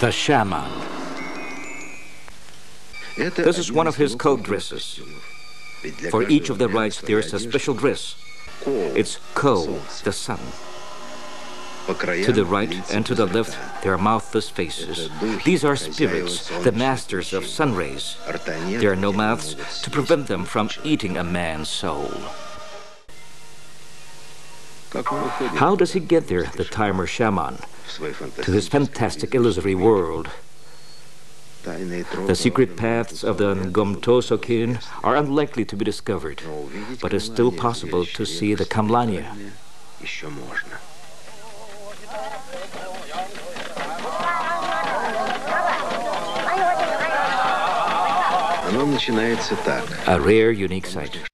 The Shaman. This is one of his code dresses. For each of the rites, there is a special dress. It's Ko, the sun. To the right and to the left, there are mouthless faces. These are spirits, the masters of sun rays. There are no mouths to prevent them from eating a man's soul. How does he get there, the Taimyr shaman, to this fantastic illusory world? The secret paths of the Ngomto Sokin are unlikely to be discovered, but it's still possible to see the Kamlania. A rare, unique sight.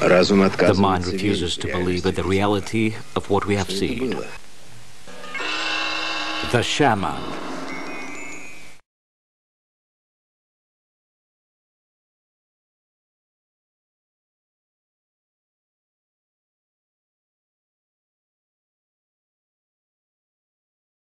The mind refuses to believe in the reality of what we have seen. The Shaman.